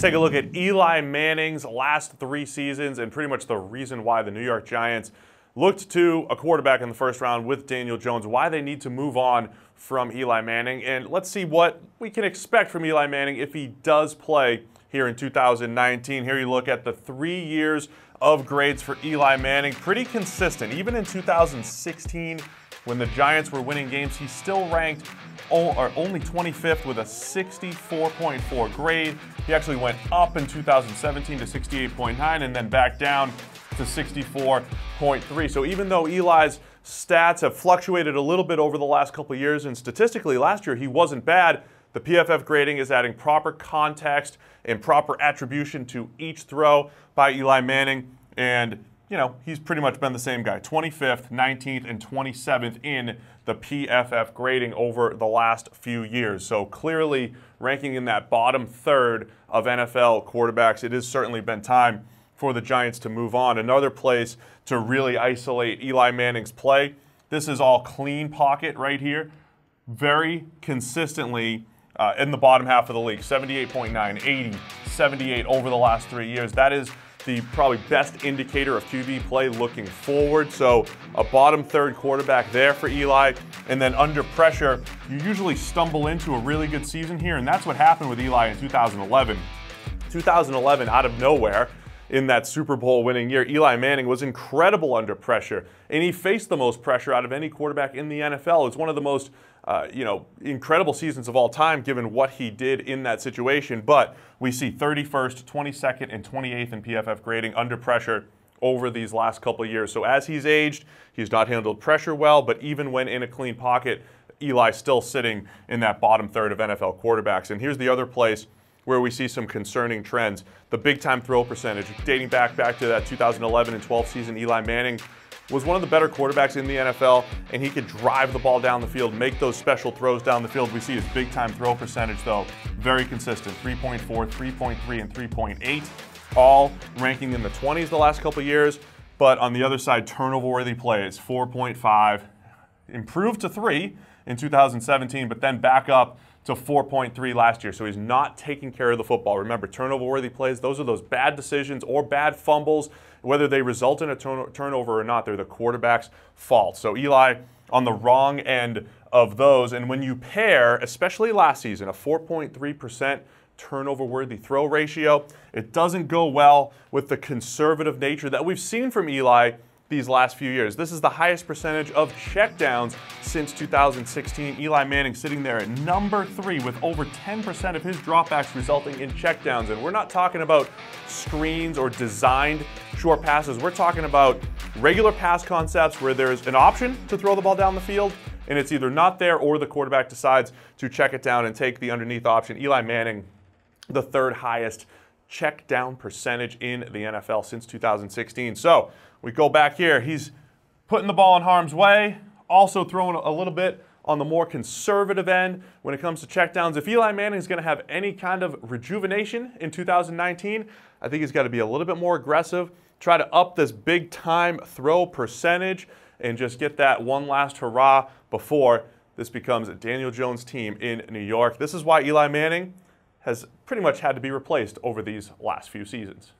take a look at Eli Manning's last three seasons and pretty much the reason why the New York Giants looked to a quarterback in the first round with Daniel Jones, why they need to move on from Eli Manning. And let's see what we can expect from Eli Manning if he does play here in 2019. Here you look at the three years of grades for Eli Manning. Pretty consistent. Even in 2016, when the Giants were winning games, he still ranked only 25th with a 64.4 grade. He actually went up in 2017 to 68.9 and then back down to 64.3. So even though Eli's stats have fluctuated a little bit over the last couple years, and statistically last year he wasn't bad, the PFF grading is adding proper context and proper attribution to each throw by Eli Manning. And you know, he's pretty much been the same guy 25th, 19th, and 27th in the PFF grading over the last few years. So clearly ranking in that bottom third of NFL quarterbacks, it has certainly been time for the Giants to move on. Another place to really isolate Eli Manning's play. This is all clean pocket right here. Very consistently uh, in the bottom half of the league 78.9, 80, 78 over the last three years. That is the probably best indicator of QB play looking forward. So a bottom third quarterback there for Eli. And then under pressure, you usually stumble into a really good season here. And that's what happened with Eli in 2011. 2011, out of nowhere, in that Super Bowl winning year, Eli Manning was incredible under pressure, and he faced the most pressure out of any quarterback in the NFL. It's one of the most uh, you know, incredible seasons of all time given what he did in that situation. But we see 31st, 22nd, and 28th in PFF grading under pressure over these last couple years. So as he's aged, he's not handled pressure well, but even when in a clean pocket, Eli's still sitting in that bottom third of NFL quarterbacks. And here's the other place where we see some concerning trends. The big time throw percentage, dating back back to that 2011 and 12 season, Eli Manning was one of the better quarterbacks in the NFL, and he could drive the ball down the field, make those special throws down the field. We see his big time throw percentage, though, very consistent 3.4, 3.3, and 3.8, all ranking in the 20s the last couple years. But on the other side, turnover worthy plays 4.5, improved to 3 in 2017, but then back up to 4.3 last year. So he's not taking care of the football. Remember, turnover worthy plays, those are those bad decisions or bad fumbles whether they result in a turn- turnover or not, they're the quarterback's fault. So Eli on the wrong end of those. And when you pair, especially last season, a 4.3% turnover worthy throw ratio, it doesn't go well with the conservative nature that we've seen from Eli these last few years. This is the highest percentage of checkdowns since 2016. Eli Manning sitting there at number three with over 10% of his dropbacks resulting in checkdowns. And we're not talking about screens or designed short passes. We're talking about regular pass concepts where there's an option to throw the ball down the field and it's either not there or the quarterback decides to check it down and take the underneath option. Eli Manning, the third highest check down percentage in the NFL since 2016. So we go back here. He's putting the ball in harm's way, also throwing a little bit on the more conservative end when it comes to checkdowns. If Eli Manning is going to have any kind of rejuvenation in 2019, I think he's got to be a little bit more aggressive, try to up this big time throw percentage, and just get that one last hurrah before this becomes a Daniel Jones team in New York. This is why Eli Manning has pretty much had to be replaced over these last few seasons.